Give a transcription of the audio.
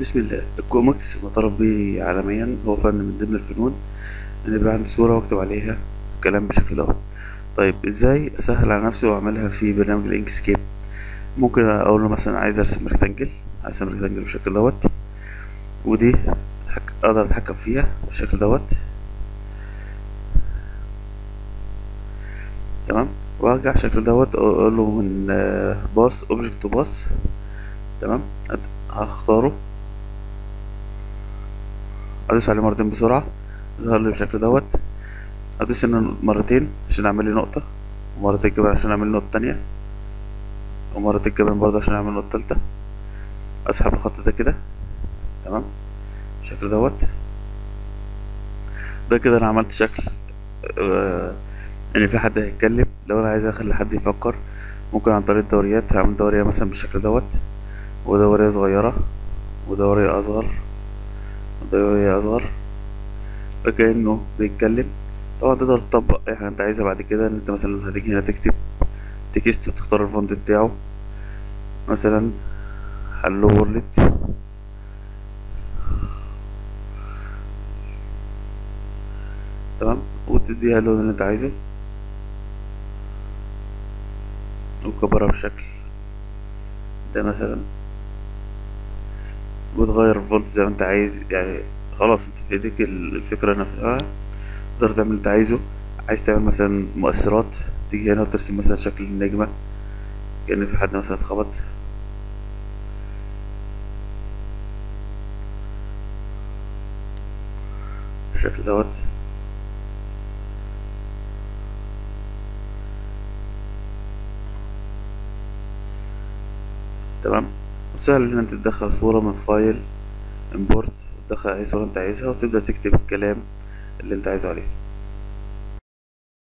بسم الله. الكوميكس معترف به عالميا. هو فن من ضمن الفنون ان يبقى عندي صورة واكتب عليها كلام بالشكل دوت طيب إزاي أسهل على نفسي وأعملها في برنامج ال Inkscape؟ ممكن أقول له مثلا عايز أرسم rectangle أرسم rectangle بالشكل دوت. ودي أقدر أتحكم فيها بالشكل دوت. تمام؟ وأرجع الشكل دوت أقول له من Path Object Path تمام؟ هختاره. أدوس عليه مرتين بسرعة يظهر لي بالشكل دوت. أدوس هنا مرتين عشان أعمل لي نقطة ومرتين كمان عشان أعمل نقطة تانية ومرتين كمان برضه عشان أعمل نقطة تالتة. أسحب الخط ده كده تمام؟ بالشكل دوت. ده كده أنا عملت شكل آه إن في حد هيتكلم. لو أنا عايز أخلي حد يفكر ممكن عن طريق الدوريات هعمل دورية مثلا بالشكل دوت. ودورية صغيرة ودورية أصغر. ودورية اصغر ده كأنه بيتكلم. طبعا تقدر تطبق أي حاجة أنت عايزها. بعد كده إن أنت مثلا هتيجي هنا تكتب text تختار ال font بتاعه. مثلا Hello World تمام؟ وتديها اللون اللي أنت عايزه. وتكبرها بشكل. ده مثلا. وتغير الفونت زي ما انت عايز يعني خلاص انت في ايديك ال- الفكرة نفسها. تقدر تعمل اللي انت عايزه. عايز تعمل مثلا مؤثرات تيجي هنا وترسم مثلا شكل النجمة كأن في حد مثلا اتخبط. بالشكل دوت. تمام؟ وسهل إن أنت تدخل صورة من File Import وتدخل أي صورة أنت عايزها وتبدأ تكتب الكلام اللي أنت عايزه عليه.